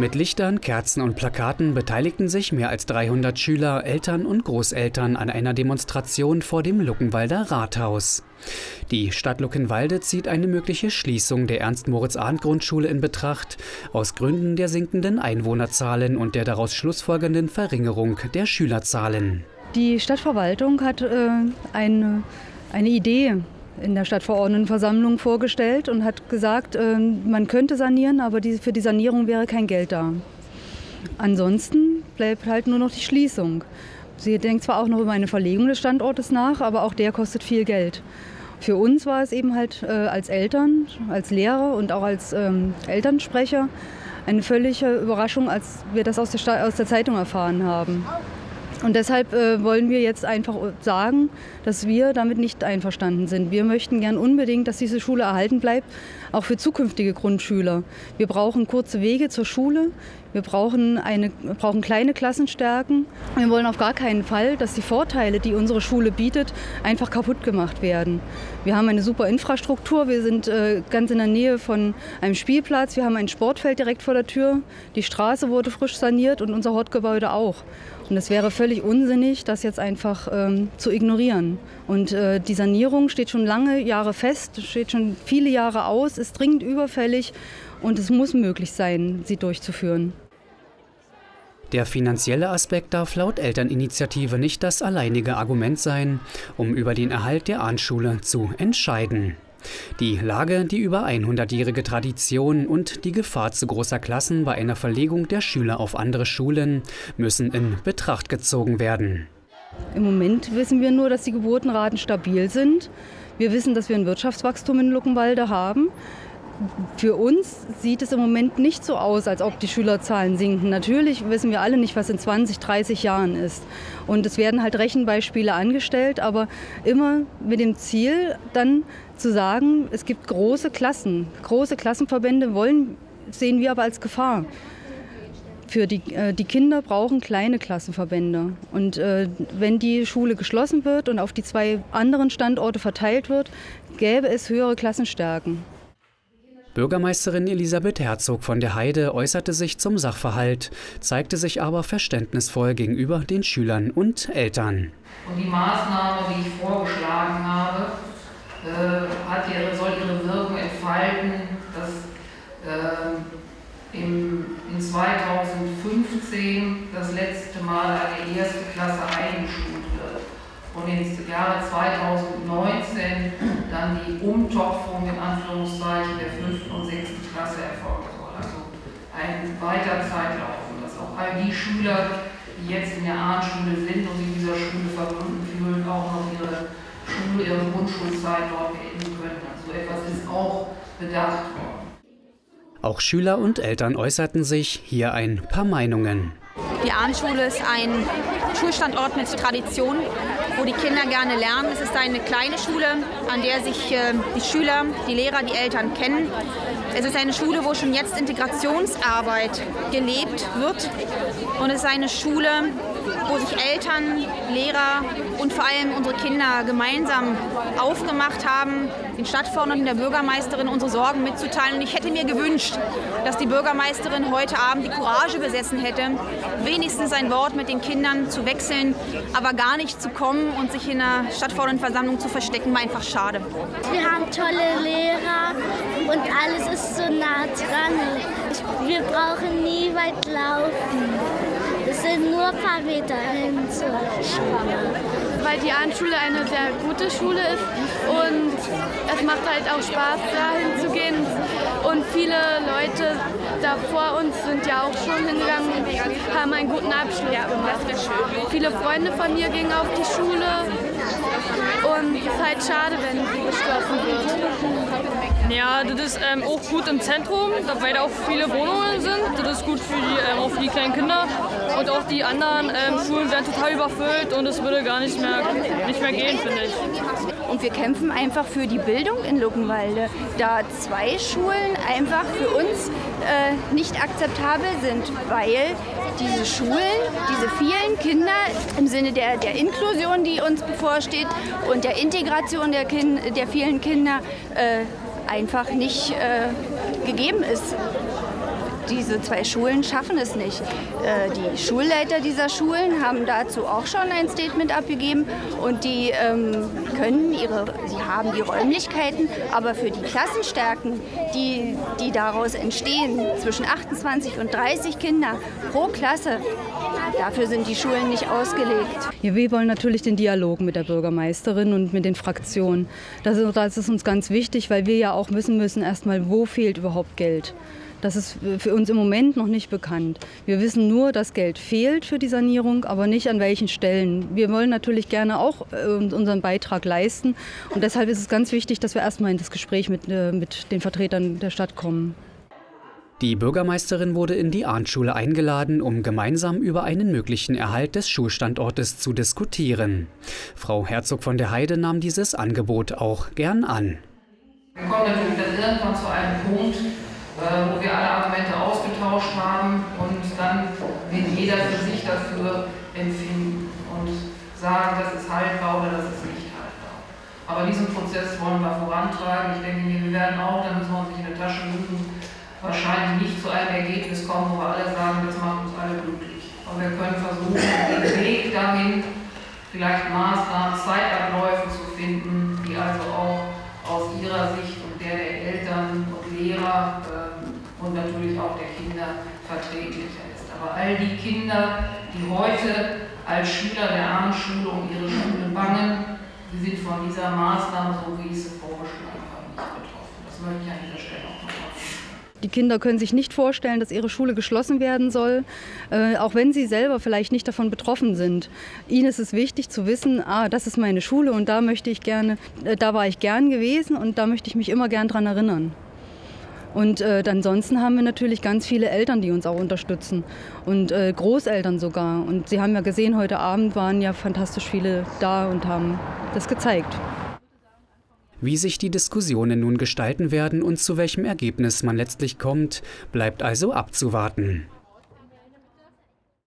Mit Lichtern, Kerzen und Plakaten beteiligten sich mehr als 300 Schüler, Eltern und Großeltern an einer Demonstration vor dem Luckenwalder Rathaus. Die Stadt Luckenwalde zieht eine mögliche Schließung der Ernst-Moritz-Arndt-Grundschule in Betracht, aus Gründen der sinkenden Einwohnerzahlen und der daraus schlussfolgernden Verringerung der Schülerzahlen. Die Stadtverwaltung hat äh, eine, eine Idee in der Stadtverordnetenversammlung vorgestellt und hat gesagt, äh, man könnte sanieren, aber für die Sanierung wäre kein Geld da. Ansonsten bleibt halt nur noch die Schließung. Sie denkt zwar auch noch über eine Verlegung des Standortes nach, aber auch der kostet viel Geld. Für uns war es eben halt äh, als Eltern, als Lehrer und auch als ähm, Elternsprecher eine völlige Überraschung, als wir das aus der Zeitung erfahren haben. Und deshalb äh, wollen wir jetzt einfach sagen, dass wir damit nicht einverstanden sind. Wir möchten gern unbedingt, dass diese Schule erhalten bleibt, auch für zukünftige Grundschüler. Wir brauchen kurze Wege zur Schule. Wir brauchen, eine, brauchen kleine Klassenstärken. Wir wollen auf gar keinen Fall, dass die Vorteile, die unsere Schule bietet, einfach kaputt gemacht werden. Wir haben eine super Infrastruktur. Wir sind äh, ganz in der Nähe von einem Spielplatz. Wir haben ein Sportfeld direkt vor der Tür. Die Straße wurde frisch saniert und unser Hortgebäude auch. Und es wäre völlig unsinnig, das jetzt einfach ähm, zu ignorieren. Und äh, die Sanierung steht schon lange Jahre fest, steht schon viele Jahre aus, ist dringend überfällig und es muss möglich sein, sie durchzuführen. Der finanzielle Aspekt darf laut Elterninitiative nicht das alleinige Argument sein, um über den Erhalt der Ahnschule zu entscheiden. Die Lage, die über 100-jährige Tradition und die Gefahr zu großer Klassen bei einer Verlegung der Schüler auf andere Schulen müssen in Betracht gezogen werden. Im Moment wissen wir nur, dass die Geburtenraten stabil sind. Wir wissen, dass wir ein Wirtschaftswachstum in Luckenwalde haben. Für uns sieht es im Moment nicht so aus, als ob die Schülerzahlen sinken. Natürlich wissen wir alle nicht, was in 20, 30 Jahren ist. Und es werden halt Rechenbeispiele angestellt, aber immer mit dem Ziel, dann zu sagen, es gibt große Klassen. Große Klassenverbände wollen, sehen wir aber als Gefahr. Für die, äh, die Kinder brauchen kleine Klassenverbände. Und äh, wenn die Schule geschlossen wird und auf die zwei anderen Standorte verteilt wird, gäbe es höhere Klassenstärken. Bürgermeisterin Elisabeth Herzog von der Heide äußerte sich zum Sachverhalt, zeigte sich aber verständnisvoll gegenüber den Schülern und Eltern. Und die Maßnahme, die ich vorgeschlagen habe, äh, hat ihre, soll ihre Wirkung entfalten, dass äh, im, in 2015 das letzte Mal eine erste Klasse eingeschult wird und im Jahre 2019 dann die Umtopfung in Anführungszeichen der fünften und sechsten Klasse erfolgen soll. Also ein weiter Zeitlauf und dass auch all die Schüler, die jetzt in der Ahnschule sind und sich dieser Schule verbunden fühlen, auch noch ihre Schule, ihre Grundschulzeit dort beenden können. Also etwas ist auch bedacht worden. Auch Schüler und Eltern äußerten sich, hier ein paar Meinungen. Die Ahnschule ist ein Schulstandort mit Tradition, wo die Kinder gerne lernen. Es ist eine kleine Schule, an der sich äh, die Schüler, die Lehrer, die Eltern kennen. Es ist eine Schule, wo schon jetzt Integrationsarbeit gelebt wird. Und es ist eine Schule, wo sich Eltern, Lehrer und vor allem unsere Kinder gemeinsam aufgemacht haben, den Stadtverordneten, der Bürgermeisterin unsere Sorgen mitzuteilen. Und ich hätte mir gewünscht, dass die Bürgermeisterin heute Abend die Courage besessen hätte, wenigstens ein Wort mit den Kindern zu wechseln, aber gar nicht zu kommen und sich in der Stadtverordnetenversammlung zu verstecken, war einfach schade. Wir haben tolle Lehrer und alles ist so nah dran. Wir brauchen nie weit laufen. Es sind nur ein paar Meter hin zur Schule. Weil die Abendschule eine sehr gute Schule ist und es macht halt auch Spaß, dahin zu gehen. Und viele Leute da vor uns sind ja auch schon hingegangen und haben einen guten Abschluss gemacht. Viele Freunde von mir gingen auf die Schule und es ist halt schade, wenn sie geschlossen wird. Ja, das ist ähm, auch gut im Zentrum, weil da auch viele Wohnungen sind. Das ist gut für die, ähm, auch für die kleinen Kinder. Und auch die anderen ähm, Schulen werden total überfüllt und es würde gar nicht mehr, nicht mehr gehen, finde ich. Und wir kämpfen einfach für die Bildung in Luckenwalde, da zwei Schulen einfach für uns äh, nicht akzeptabel sind, weil diese Schulen, diese vielen Kinder im Sinne der, der Inklusion, die uns bevorsteht und der Integration der, kind, der vielen Kinder, äh, einfach nicht äh, gegeben ist. Diese zwei Schulen schaffen es nicht. Äh, die Schulleiter dieser Schulen haben dazu auch schon ein Statement abgegeben und die ähm, können ihre, sie haben die Räumlichkeiten, aber für die Klassenstärken, die, die daraus entstehen, zwischen 28 und 30 Kinder pro Klasse, dafür sind die Schulen nicht ausgelegt. Ja, wir wollen natürlich den Dialog mit der Bürgermeisterin und mit den Fraktionen. Das, das ist uns ganz wichtig, weil wir ja auch wissen müssen, erstmal, wo fehlt überhaupt Geld. Das ist für uns im Moment noch nicht bekannt. Wir wissen nur, dass Geld fehlt für die Sanierung, aber nicht an welchen Stellen. Wir wollen natürlich gerne auch äh, unseren Beitrag leisten. Und deshalb ist es ganz wichtig, dass wir erstmal in das Gespräch mit, äh, mit den Vertretern der Stadt kommen. Die Bürgermeisterin wurde in die Arndtschule eingeladen, um gemeinsam über einen möglichen Erhalt des Schulstandortes zu diskutieren. Frau Herzog von der Heide nahm dieses Angebot auch gern an. Wir kommen natürlich dann irgendwann zu einem Punkt, äh, wo wir alle Argumente ausgetauscht haben und dann wird jeder für sich dafür empfinden und sagen, das ist haltbar oder das ist nicht haltbar. Aber diesen Prozess wollen wir vorantragen. Ich denke, wir werden auch, da müssen wir uns nicht in der Tasche lügen, wahrscheinlich nicht zu einem Ergebnis kommen, wo wir alle sagen, das macht uns alle glücklich. Aber wir können versuchen, den Weg dahin, vielleicht Maßnahmen, Zeitabläufe zu finden, die also auch aus ihrer Sicht und der der Eltern und Lehrer äh, und natürlich auch der Kinder verträglicher ist. Aber all die Kinder, die heute als Schüler der Abendschule um ihre Schule bangen, die sind von dieser Maßnahme, so wie ich sie vorgeschlagen habe, nicht betroffen. Das möchte ich an dieser Stelle auch noch die Kinder können sich nicht vorstellen, dass ihre Schule geschlossen werden soll, äh, auch wenn sie selber vielleicht nicht davon betroffen sind. Ihnen ist es wichtig zu wissen, ah, das ist meine Schule und da möchte ich gerne, äh, da war ich gern gewesen und da möchte ich mich immer gern dran erinnern. Und äh, ansonsten haben wir natürlich ganz viele Eltern, die uns auch unterstützen und äh, Großeltern sogar. Und Sie haben ja gesehen, heute Abend waren ja fantastisch viele da und haben das gezeigt. Wie sich die Diskussionen nun gestalten werden und zu welchem Ergebnis man letztlich kommt, bleibt also abzuwarten.